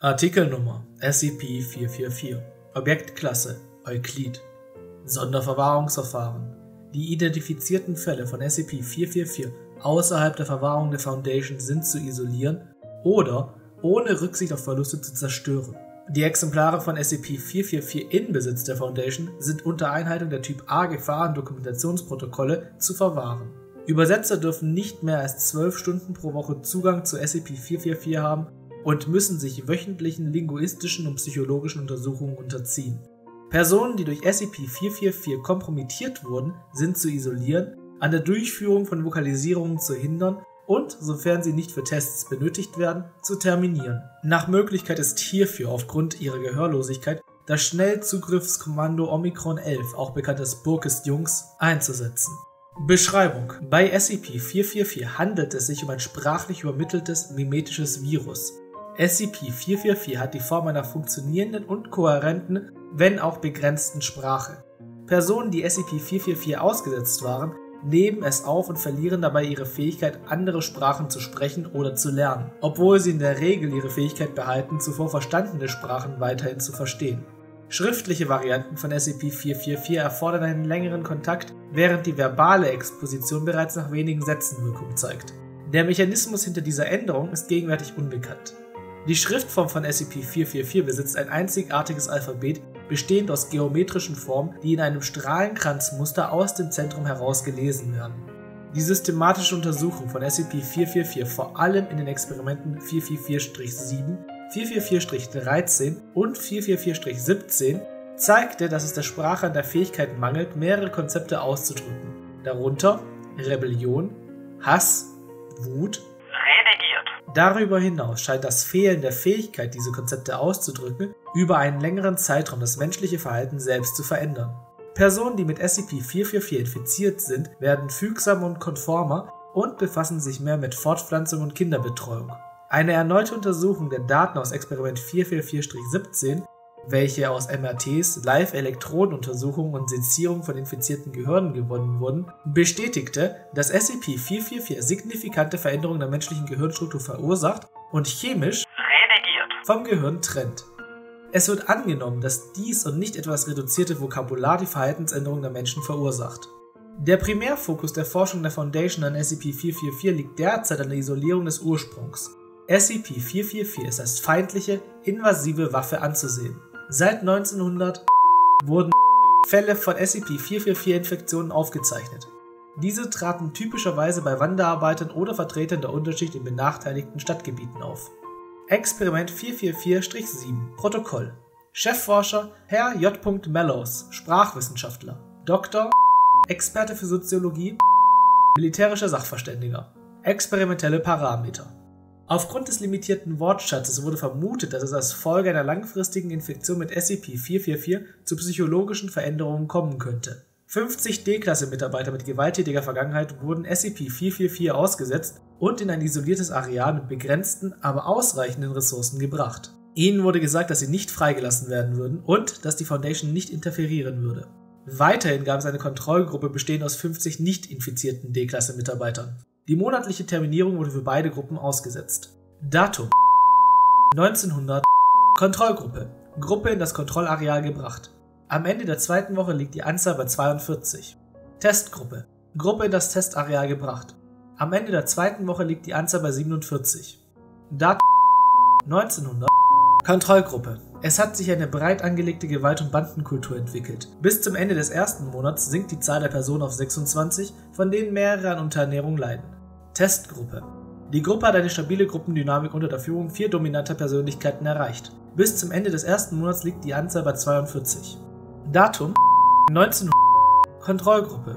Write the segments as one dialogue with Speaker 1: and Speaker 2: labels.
Speaker 1: Artikelnummer SCP-444 Objektklasse Euklid Sonderverwahrungsverfahren Die identifizierten Fälle von SCP-444 außerhalb der Verwahrung der Foundation sind zu isolieren oder ohne Rücksicht auf Verluste zu zerstören. Die Exemplare von SCP-444 in Besitz der Foundation sind unter Einhaltung der Typ A Gefahrendokumentationsprotokolle zu verwahren. Übersetzer dürfen nicht mehr als 12 Stunden pro Woche Zugang zu SCP-444 haben und müssen sich wöchentlichen linguistischen und psychologischen Untersuchungen unterziehen. Personen, die durch SCP-444 kompromittiert wurden, sind zu isolieren, an der Durchführung von Vokalisierungen zu hindern und, sofern sie nicht für Tests benötigt werden, zu terminieren. Nach Möglichkeit ist hierfür aufgrund ihrer Gehörlosigkeit das Schnellzugriffskommando Omikron 11, auch bekannt als Burkes Jungs, einzusetzen. Beschreibung: Bei SCP-444 handelt es sich um ein sprachlich übermitteltes mimetisches Virus. SCP-444 hat die Form einer funktionierenden und kohärenten, wenn auch begrenzten Sprache. Personen, die SCP-444 ausgesetzt waren, nehmen es auf und verlieren dabei ihre Fähigkeit, andere Sprachen zu sprechen oder zu lernen, obwohl sie in der Regel ihre Fähigkeit behalten, zuvor verstandene Sprachen weiterhin zu verstehen. Schriftliche Varianten von SCP-444 erfordern einen längeren Kontakt, während die verbale Exposition bereits nach wenigen Sätzen Wirkung zeigt. Der Mechanismus hinter dieser Änderung ist gegenwärtig unbekannt. Die Schriftform von SCP-444 besitzt ein einzigartiges Alphabet, bestehend aus geometrischen Formen, die in einem Strahlenkranzmuster aus dem Zentrum heraus gelesen werden. Die systematische Untersuchung von SCP-444 vor allem in den Experimenten 444-7, 444-13 und 444-17 zeigte, dass es der Sprache an der Fähigkeit mangelt, mehrere Konzepte auszudrücken, darunter Rebellion, Hass, Wut, Darüber hinaus scheint das Fehlen der Fähigkeit, diese Konzepte auszudrücken, über einen längeren Zeitraum das menschliche Verhalten selbst zu verändern. Personen, die mit SCP-444 infiziert sind, werden fügsamer und konformer und befassen sich mehr mit Fortpflanzung und Kinderbetreuung. Eine erneute Untersuchung der Daten aus Experiment 444-17 welche aus MRTs, Live-Elektronenuntersuchungen und Sezierung von infizierten Gehirnen gewonnen wurden, bestätigte, dass SCP-444 signifikante Veränderungen der menschlichen Gehirnstruktur verursacht und chemisch vom Gehirn trennt. Es wird angenommen, dass dies und nicht etwas reduzierte Vokabular die Verhaltensänderungen der Menschen verursacht. Der Primärfokus der Forschung der Foundation an SCP-444 liegt derzeit an der Isolierung des Ursprungs. SCP-444 ist als feindliche, invasive Waffe anzusehen. Seit 1900 wurden Fälle von SCP-444-Infektionen aufgezeichnet. Diese traten typischerweise bei Wanderarbeitern oder Vertretern der Unterschicht in benachteiligten Stadtgebieten auf. Experiment 444-7 Protokoll Chefforscher Herr J. Mellows, Sprachwissenschaftler, Dr. Experte für Soziologie, militärischer Sachverständiger. Experimentelle Parameter Aufgrund des limitierten Wortschatzes wurde vermutet, dass es als Folge einer langfristigen Infektion mit SCP-444 zu psychologischen Veränderungen kommen könnte. 50 D-Klasse-Mitarbeiter mit gewalttätiger Vergangenheit wurden SCP-444 ausgesetzt und in ein isoliertes Areal mit begrenzten, aber ausreichenden Ressourcen gebracht. Ihnen wurde gesagt, dass sie nicht freigelassen werden würden und dass die Foundation nicht interferieren würde. Weiterhin gab es eine Kontrollgruppe bestehend aus 50 nicht infizierten D-Klasse-Mitarbeitern. Die monatliche Terminierung wurde für beide Gruppen ausgesetzt. Datum 1900 Kontrollgruppe. Gruppe in das Kontrollareal gebracht. Am Ende der zweiten Woche liegt die Anzahl bei 42. Testgruppe. Gruppe in das Testareal gebracht. Am Ende der zweiten Woche liegt die Anzahl bei 47. Datum 1900 Kontrollgruppe. Es hat sich eine breit angelegte Gewalt- und Bandenkultur entwickelt. Bis zum Ende des ersten Monats sinkt die Zahl der Personen auf 26, von denen mehrere an Unterernährung leiden. Testgruppe. Die Gruppe hat eine stabile Gruppendynamik unter der Führung vier dominanter Persönlichkeiten erreicht. Bis zum Ende des ersten Monats liegt die Anzahl bei 42. Datum 1900. Kontrollgruppe.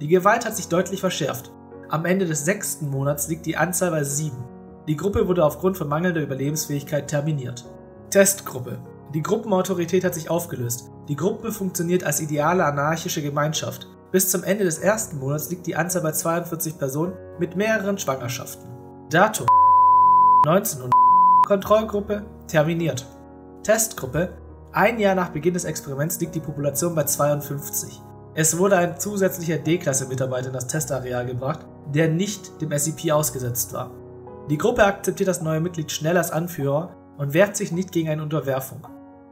Speaker 1: Die Gewalt hat sich deutlich verschärft. Am Ende des sechsten Monats liegt die Anzahl bei 7. Die Gruppe wurde aufgrund von mangelnder Überlebensfähigkeit terminiert. Testgruppe. Die Gruppenautorität hat sich aufgelöst. Die Gruppe funktioniert als ideale anarchische Gemeinschaft. Bis zum Ende des ersten Monats liegt die Anzahl bei 42 Personen mit mehreren Schwangerschaften. Datum 1900. Kontrollgruppe terminiert. Testgruppe ein Jahr nach Beginn des Experiments liegt die Population bei 52. Es wurde ein zusätzlicher D-Klasse-Mitarbeiter in das Testareal gebracht, der nicht dem SCP ausgesetzt war. Die Gruppe akzeptiert das neue Mitglied schnell als Anführer und wehrt sich nicht gegen eine Unterwerfung.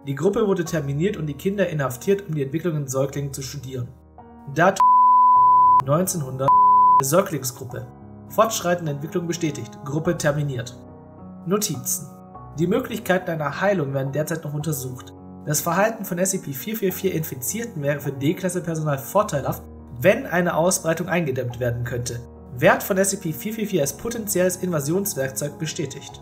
Speaker 1: Die Gruppe wurde terminiert und die Kinder inhaftiert, um die Entwicklung in Säuglingen zu studieren. Dat 1900 Säuglingsgruppe. Fortschreitende Entwicklung bestätigt. Gruppe terminiert. Notizen. Die Möglichkeiten einer Heilung werden derzeit noch untersucht. Das Verhalten von SCP-444-Infizierten wäre für D-Klasse-Personal vorteilhaft, wenn eine Ausbreitung eingedämmt werden könnte. Wert von SCP-444 als potenzielles Invasionswerkzeug bestätigt.